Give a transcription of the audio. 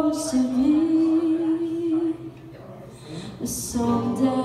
supposed to be. Someday